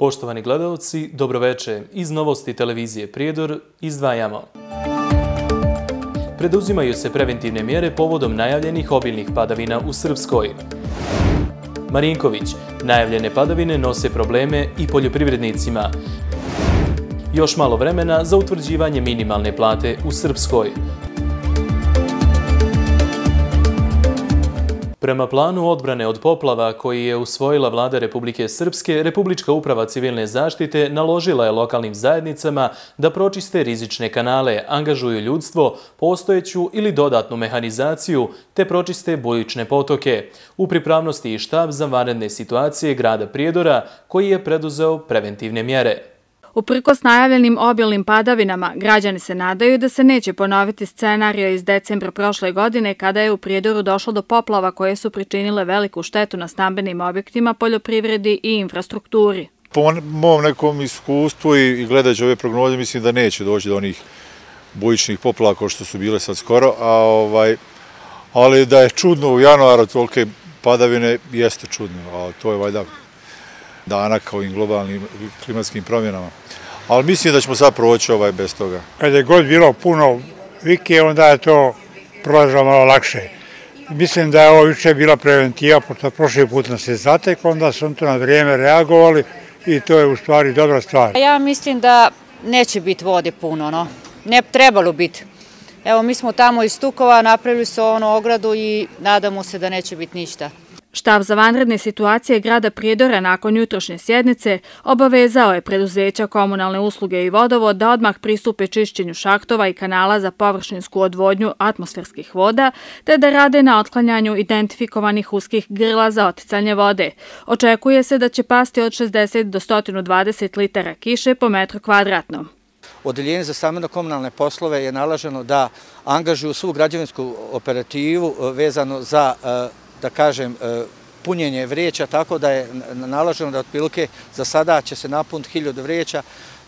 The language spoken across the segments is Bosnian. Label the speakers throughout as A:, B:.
A: Poštovani gledalci, dobroveče. Iz novosti televizije Prijedor izdvajamo. Preduzimaju se preventivne mjere povodom najavljenih obilnih padavina u Srpskoj. Marinković, najavljene padavine nose probleme i poljoprivrednicima. Još malo vremena za utvrđivanje minimalne plate u Srpskoj. Prema planu odbrane od poplava koji je usvojila vlada Republike Srpske, Republička uprava civilne zaštite naložila je lokalnim zajednicama da pročiste rizične kanale, angažuju ljudstvo, postojeću ili dodatnu mehanizaciju, te pročiste bujične potoke. U pripravnosti i štab za vanredne situacije grada Prijedora koji je preduzeo preventivne mjere.
B: Uprkos najavljenim obilnim padavinama, građani se nadaju da se neće ponoviti scenarija iz decembra prošle godine kada je u Prijedoru došlo do poplava koje su pričinile veliku štetu na stambenim objektima, poljoprivredi i infrastrukturi.
C: Po mom nekom iskustvu i gledajući ove prognoze, mislim da neće doći do onih bujičnih poplava kao što su bile sad skoro, ovaj, ali da je čudno u januaru tolike padavine, jeste čudno, a to je valjda dana kao i globalnim klimatskim promjenama. Ali mislim da ćemo sad proći ovaj bez toga.
D: Kad je god bilo puno vike, onda je to prolazilo malo lakše. Mislim da je ovo više bila preventiva, pošto prošli put nas je zatek, onda su to na vrijeme reagovali i to je u stvari dobra stvar.
E: Ja mislim da neće biti vode puno, no. Ne trebalo biti. Evo, mi smo tamo iz Stukova, napravili su ono ogradu i nadamo se da neće biti ništa.
B: Štab za vanredne situacije grada Prijedora nakon jutrošnje sjednice obavezao je preduzeća komunalne usluge i vodovod da odmah pristupe čišćenju šaktova i kanala za površinsku odvodnju atmosferskih voda, te da rade na otklanjanju identifikovanih uskih grla za oticanje vode. Očekuje se da će pasti od 60 do 120 litara kiše po metru kvadratnom.
F: Odeljenje za sameno-komunalne poslove je nalaženo da angažuju svu građevinsku operativu e, vezano za e, da kažem, e, punjenje vreća, tako da je nalaženo da otprilike za sada će se napuniti 1000 vreća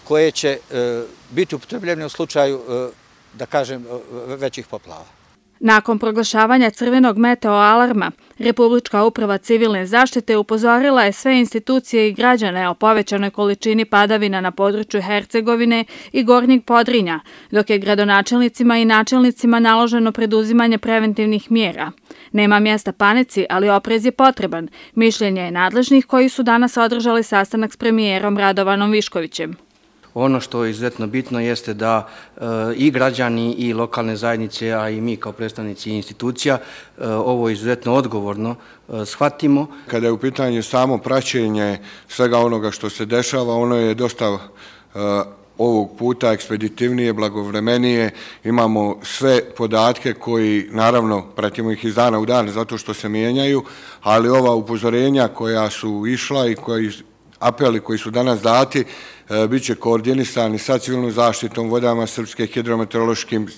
F: koje će e, biti upotrebljene u slučaju, e, da kažem, većih poplava.
B: Nakon proglašavanja crvenog meteoalarma, Republička uprava civilne zaštite upozorila je sve institucije i građane o povećanoj količini padavina na području Hercegovine i Gornjeg Podrinja, dok je gradonačelnicima i načelnicima naloženo preduzimanje preventivnih mjera. Nema mjesta panici, ali oprez je potreban. Mišljenje je nadležnih koji su danas održali sastanak s premijerom Radovanom Viškovićem.
G: Ono što je izuzetno bitno jeste da e, i građani i lokalne zajednice, a i mi kao predstavnici institucija, e, ovo izuzetno odgovorno e, shvatimo.
H: Kada je u pitanju samo praćenje svega onoga što se dešava, ono je dosta ovog puta ekspeditivnije, blagovremenije. Imamo sve podatke koji, naravno, pratimo ih iz dana u dan zato što se mijenjaju, ali ova upozorenja koja su išla i koji apeli koji su danas dati, e, bit će koordinisani sa civilnom zaštitom vodama Srpske hidrometeorološkim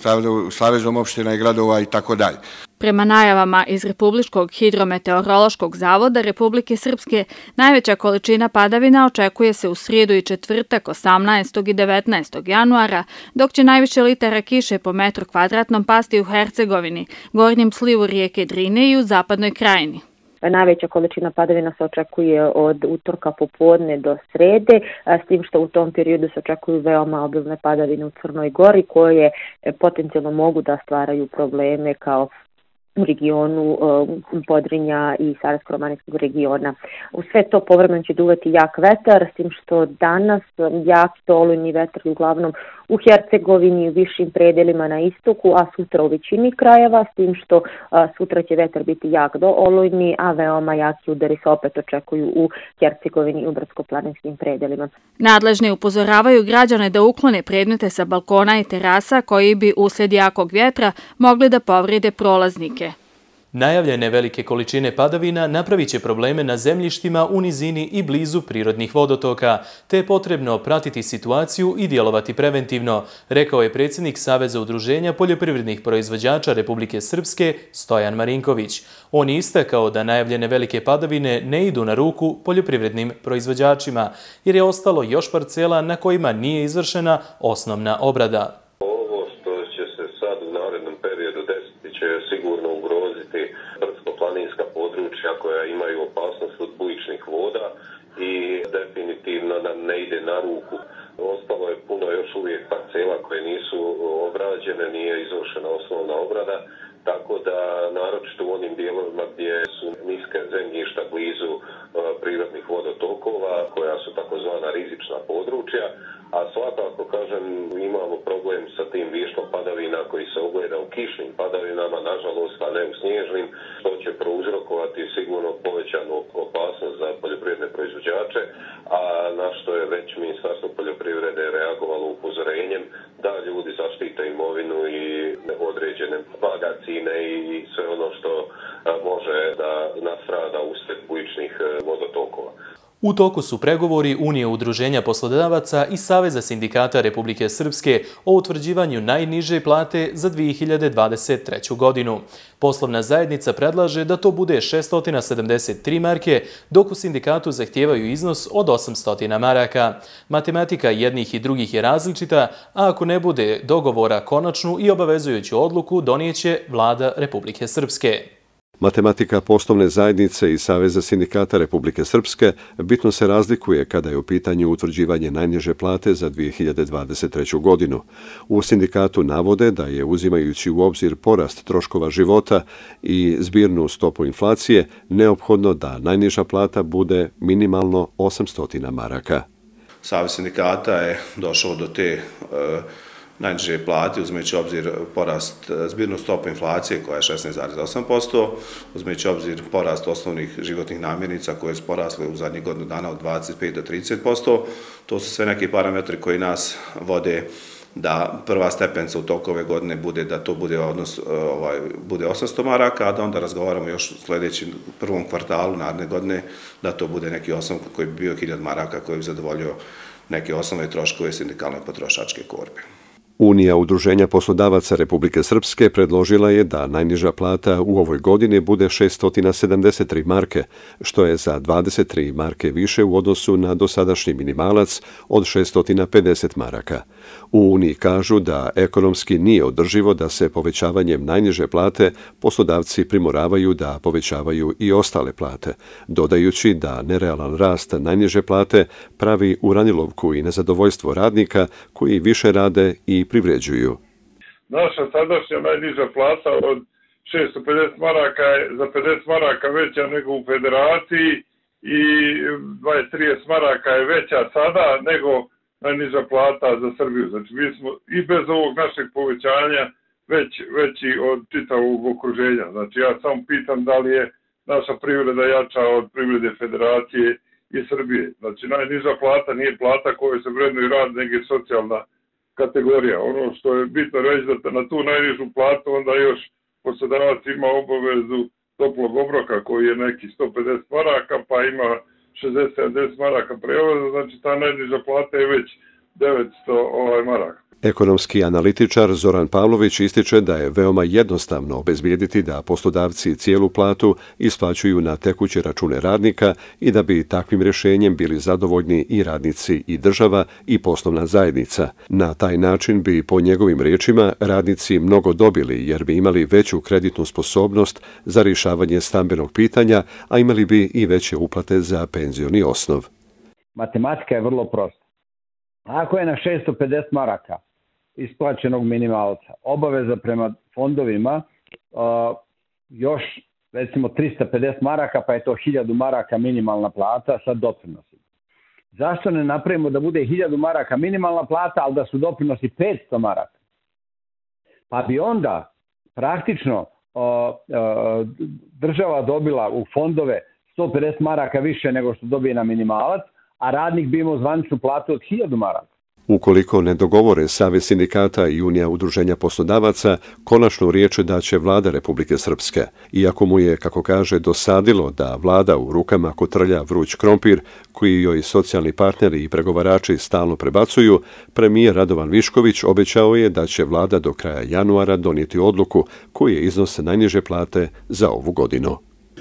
H: savezom opština i gradova i tako dalje.
B: Prema najavama iz Republičkog hidrometeorološkog zavoda Republike Srpske, najveća količina padavina očekuje se u srijedu i četvrtak 18. i 19. januara, dok će najviše litara kiše po metru kvadratnom pasti u Hercegovini, gornjem slivu rijeke Drine i u zapadnoj krajini.
I: Najveća količina padavina se očekuje od utorka popodne do srede, s tim što u tom periodu se očekuju veoma obilne padavine u Crnoj Gori koje e, potencijalno mogu da stvaraju probleme kao u regionu e, Podrinja i Sarajsko-Romanijskog regiona. U sve to povremeno će duvati jak vetar, s tim što danas jak solujni vetar uglavnom u Hercegovini i višim predelima na istoku, a sutra u većini krajeva, s tim što a, sutra će vetar biti jak do olojni, a veoma jaki udari se opet očekuju u Hercegovini i u brdsko-planinskim predelima.
B: Nadležni upozoravaju građane da uklone predmete sa balkona i terasa koji bi usled jakog vjetra mogli da povrede prolaznike.
A: Najavljene velike količine padavina napravit će probleme na zemljištima u nizini i blizu prirodnih vodotoka, te je potrebno pratiti situaciju i djelovati preventivno, rekao je predsjednik Saveza udruženja poljoprivrednih proizvođača Republike Srpske Stojan Marinković. On je istakao da najavljene velike padavine ne idu na ruku poljoprivrednim proizvođačima, jer je ostalo još parcela na kojima nije izvršena osnovna obrada.
J: Izvršena osnovna obrada, tako da naročito u onim dijelovima gdje su niske zemljišta blizu e, prirodnih vodotokova, koja su takozvana rizična područja, a svakako, kažem, imamo problem sa tim viškom padavina koji se ogleda u kišnim padavinama, nažalost, a ne u snježnim, što će prouzrokovati sigurno povećanu opasnost za poljoprivredne proizvođače, a na što je već Ministarstvo poljoprivrede reagovalo upozorenjem da ljudi zaštite magacine i sve ono
A: U toku su pregovori Unije udruženja poslodavaca i Saveza sindikata Republike Srpske o utvrđivanju najniže plate za 2023. godinu. Poslovna zajednica predlaže da to bude 673 marke, dok u sindikatu zahtijevaju iznos od 800 maraka. Matematika jednih i drugih je različita, a ako ne bude dogovora konačnu i obavezujuću odluku, donijeće vlada Republike Srpske.
K: Matematika poslovne zajednice i Saveza sindikata Republike Srpske bitno se razlikuje kada je u pitanju utvrđivanje najniže plate za 2023. godinu. U sindikatu navode da je uzimajući u obzir porast troškova života i zbirnu stopu inflacije neophodno da najniža plata bude minimalno 800 maraka.
L: Savez sindikata je došao do te uh, najniže plati, uzmeći obzir porast e, zbirnu stopu inflacije koja je 16,8%, uzmeći obzir porast osnovnih životnih namirnica koje su porasle u zadnjih godinu dana od 25 do 30%. To su sve neki parametri koji nas vode da prva stepenca u toku ove godine bude da to bude odnos e, ovaj bude 800 maraka, a da onda razgovaramo još u sljedećem prvom kvartalu naredne godine da to bude neki osam koji bi bio 1000 maraka koji bi zadovoljio neke osnovne troškove sindikalne potrošačke korbe.
K: Unija udruženja poslodavaca Republike Srpske predložila je da najniža plata u ovoj godini bude 673 marke, što je za 23 marke više u odnosu na dosadašnji minimalac od 650 maraka. U Uniji kažu da ekonomski nije održivo da se povećavanjem najniže plate poslodavci primoravaju da povećavaju i ostale plate, dodajući da nerealan rast najniže plate pravi uranilovku i nezadovoljstvo radnika koji više rade i privređuju.
M: Naša sadašnja najniža plata od 650 maraka je za 50 maraka veća nego u federaciji i 20-30 maraka je veća sada nego najniža plata za Srbiju. Znači mi smo i bez ovog našeg povećanja već, veći od čitavog okruženja. Znači ja samo pitam da li je naša privreda jača od privrede federacije i Srbije. Znači najniža plata nije plata koja se vredno i rad, nego je socijalna kategorija. Ono što je bitno reći da na tu najnižu platu onda još poslodavac ima obavezu toplog obroka koji je neki 150 maraka pa ima 60-70 maraka prevoza, znači ta najniža plata je već 900 ovaj, maraka.
K: Ekonomski analitičar Zoran Pavlović ističe da je veoma jednostavno obezbijediti da poslodavci cijelu platu isplaćuju na tekuće račune radnika i da bi takvim rješenjem bili zadovoljni i radnici i država i poslovna zajednica. Na taj način bi po njegovim riječima radnici mnogo dobili jer bi imali veću kreditnu sposobnost za rješavanje stambenog pitanja, a imali bi i veće uplate za penzioni osnov.
N: Matematika je vrlo prosta. Ako je na 650 maraka isplaćenog minimalca. Obaveza prema fondovima uh, još recimo 350 maraka, pa je to 1000 maraka minimalna plata sa doprinosima. Zašto ne napravimo da bude 1000 maraka minimalna plata, ali da su doprinosi 500 maraka? Pa bi onda praktično uh, uh, država dobila u fondove 150 maraka više nego što dobije na minimalac, a radnik bi imao zvaničnu platu od 1000 maraka.
K: Ukoliko ne dogovore Save sindikata i Unija udruženja poslodavaca, konačnu riječ da će vlada Republike Srpske. Iako mu je, kako kaže, dosadilo da vlada u rukama kotrlja vruć krompir, koji joj socijalni partneri i pregovarači stalno prebacuju, premijer Radovan Višković obećao je da će vlada do kraja januara donijeti odluku koji je iznos najniže plate za ovu godinu.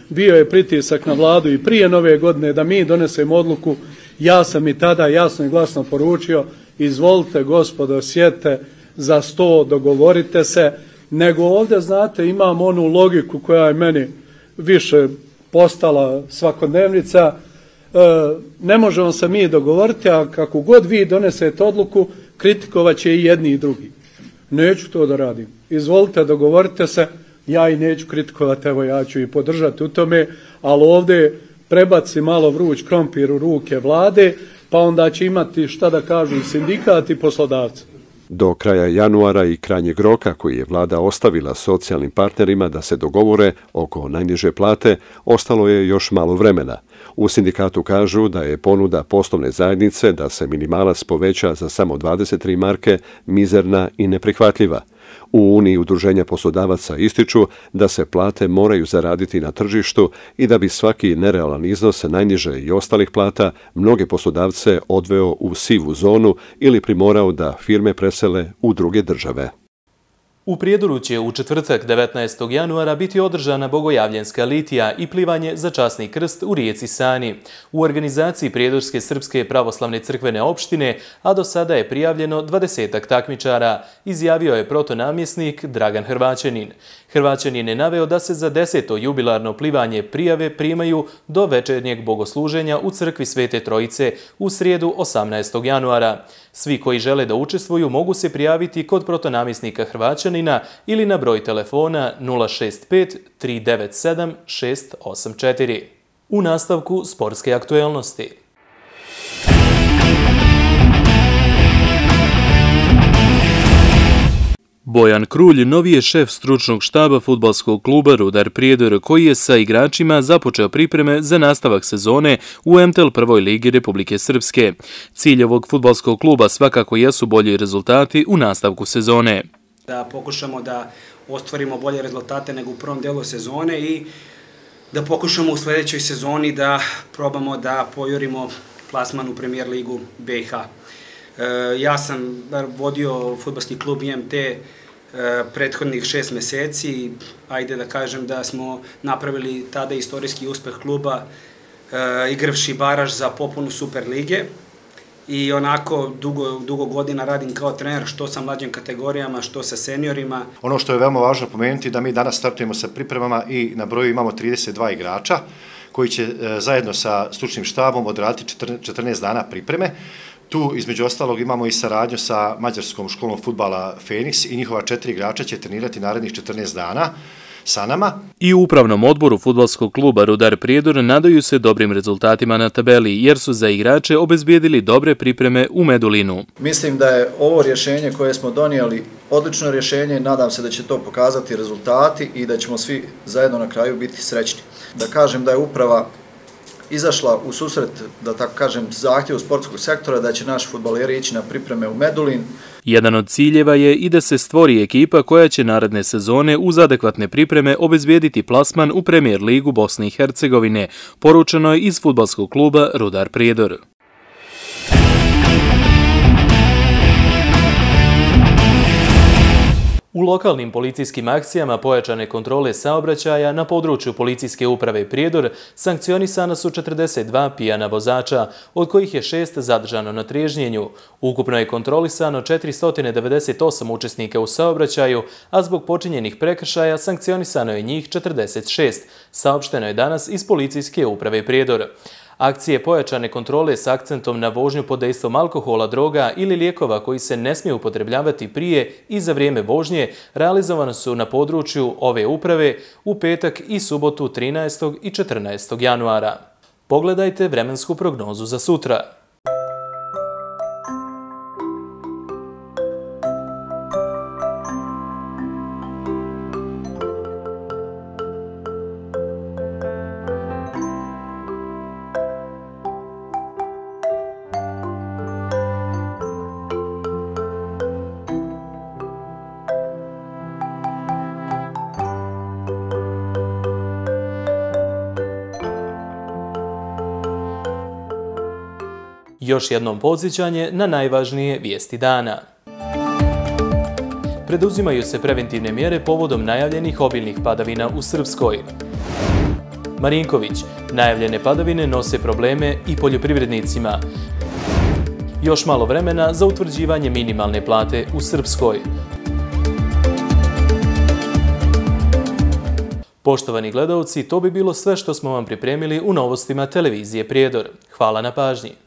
O: Bio je pritisak na vladu i prije nove godine da mi donesemo odluku. Ja sam i tada jasno i glasno poručio izvolite gospodo, sjete za sto, dogovorite se, nego ovdje, znate, imam onu logiku koja je meni više postala svakodnevnica, e, ne možemo se mi dogovoriti, a kako god vi donesete odluku, kritikovat će i jedni i drugi. Neću to da radim. Izvolite, dogovorite se, ja i neću kritikovati, evo ja ću i podržati u tome, ali ovdje prebaci malo vruć krompir u ruke vlade, pa onda će imati šta da kažu i sindikat i poslodavci.
K: Do kraja januara i krajnjeg roka koji je vlada ostavila socijalnim partnerima da se dogovore oko najniže plate, ostalo je još malo vremena. U sindikatu kažu da je ponuda poslovne zajednice da se minimalac poveća za samo 23 marke mizerna i neprihvatljiva – U Uniji udruženja poslodavaca ističu da se plate moraju zaraditi na tržištu i da bi svaki nerealan iznos najniže i ostalih plata mnoge poslodavce odveo u sivu zonu ili primorao da firme presele u druge države.
A: U Prijedoru će u četvrtak 19. januara biti održana bogojavljenska litija i plivanje za časni krst u rijeci Sani. U organizaciji Prijedorske srpske pravoslavne crkvene opštine, a do sada je prijavljeno 20 takmičara, izjavio je protonamjesnik Dragan Hrvaćanin. Hrvaćanin je naveo da se za deseto jubilarno plivanje prijave primaju do večernjeg bogosluženja u crkvi Svete Trojice u srijedu 18. januara. Svi koji žele da učestvuju mogu se prijaviti kod protonamisnika Hrvaćanina ili na broj telefona 065 397 684. U nastavku sportske aktuelnosti. Bojan Krulj, novi je šef stručnog štaba futbalskog kluba Rudar Prijedor, koji je sa igračima započeo pripreme za nastavak sezone u MTL prvoj ligi Republike Srpske. Cilj ovog futbalskog kluba svakako jesu bolji rezultati u nastavku sezone.
P: Da pokušamo da ostvarimo bolje rezultate nego u prvom delu sezone i da pokušamo u sljedećoj sezoni da probamo da pojurimo plasman u premijer ligu BiH. E, ja sam vodio futbalski klub IMT e, prethodnih šest meseci. Ajde da kažem da smo napravili tada istorijski uspeh kluba e, igravši baraž za popunu Superlige. I onako dugo, dugo godina radim kao trener što sa mlađim kategorijama, što sa seniorima.
Q: Ono što je veoma važno pomenuti da mi danas startujemo sa pripremama i na broju imamo 32 igrača koji će zajedno sa stručnim štabom odraditi 14 dana pripreme. Tu, između ostalog, imamo i saradnju sa Mađarskom školom futbala Feniks i njihova četiri igrača će trenirati narednih 14 dana sa nama.
A: I u upravnom odboru futbolskog kluba Rudar Prijedor nadaju se dobrim rezultatima na tabeli, jer su za igrače obezbijedili dobre pripreme u Medulinu.
R: Mislim da je ovo rješenje koje smo donijeli odlično rješenje i nadam se da će to pokazati rezultati i da ćemo svi zajedno na kraju biti srećni. Da kažem da je uprava izašla u susret, da tako kažem, zahtjevu sportskog sektora da će naši futbaleri ići na pripreme u Medulin.
A: Jedan od ciljeva je i da se stvori ekipa koja će naredne sezone uz adekvatne pripreme obezbijediti plasman u premijer ligu Bosne i Hercegovine, poručeno je iz futbalskog kluba Rudar Prijedor. U lokalnim policijskim akcijama pojačane kontrole saobraćaja na području policijske uprave Prijedor sankcionisana su 42 pijana vozača, od kojih je šest zadržano na trežnjenju. Ukupno je kontrolisano 498 učesnika u saobraćaju, a zbog počinjenih prekršaja sankcionisano je njih 46, saopšteno je danas iz policijske uprave Prijedor. Akcije pojačane kontrole s akcentom na vožnju pod dejstvom alkohola, droga ili lijekova koji se ne smije upotrebljavati prije i za vrijeme vožnje realizovane su na području ove uprave u petak i subotu 13. i 14. januara. Pogledajte vremensku prognozu za sutra. Još jednom podsjećanje na najvažnije vijesti dana. Preduzimaju se preventivne mjere povodom najavljenih obilnih padavina u Srpskoj. Marinković, najavljene padavine nose probleme i poljoprivrednicima. Još malo vremena za utvrđivanje minimalne plate u Srpskoj. Poštovani gledalci, to bi bilo sve što smo vam pripremili u novostima televizije Prijedor. Hvala na pažnji.